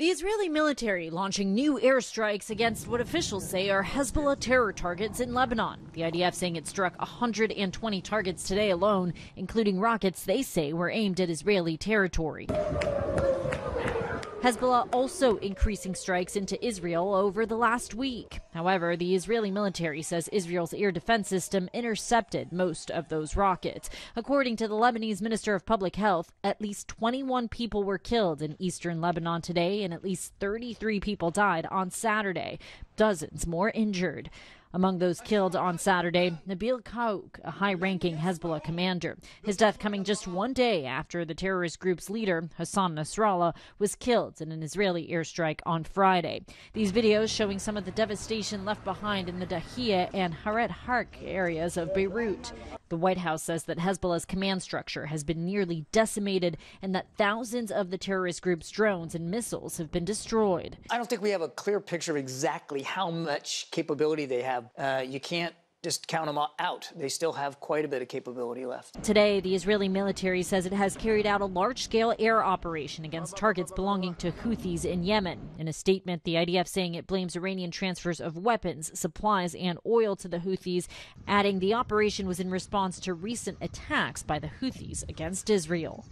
The Israeli military launching new airstrikes against what officials say are Hezbollah terror targets in Lebanon. The IDF saying it struck 120 targets today alone, including rockets they say were aimed at Israeli territory. Hezbollah also increasing strikes into Israel over the last week. However, the Israeli military says Israel's air defense system intercepted most of those rockets. According to the Lebanese Minister of Public Health, at least 21 people were killed in eastern Lebanon today, and at least 33 people died on Saturday. Dozens more injured. Among those killed on Saturday, Nabil Kaouk, a high ranking Hezbollah commander. His death coming just one day after the terrorist group's leader, Hassan Nasrallah, was killed in an Israeli airstrike on Friday. These videos showing some of the devastation left behind in the Dahiyeh and Haret Hreik areas of Beirut. The White House says that Hezbollah's command structure has been nearly decimated and that thousands of the terrorist group's drones and missiles have been destroyed. I don't think we have a clear picture of exactly how much capability they have. Uh, you can't just count them out. They still have quite a bit of capability left. Today, the Israeli military says it has carried out a large scale air operation against targets belonging to Houthis in Yemen. In a statement, the IDF saying it blames Iranian transfers of weapons, supplies, and oil to the Houthis, adding the operation was in response to recent attacks by the Houthis against Israel.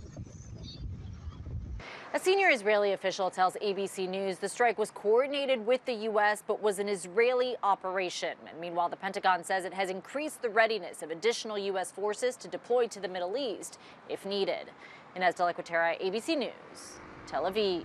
A senior Israeli official tells ABC News the strike was coordinated with the U.S. but was an Israeli operation. And meanwhile, the Pentagon says it has increased the readiness of additional U.S. forces to deploy to the Middle East if needed. Ines de la Cuetara, ABC News, Tel Aviv.